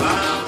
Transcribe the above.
Bye.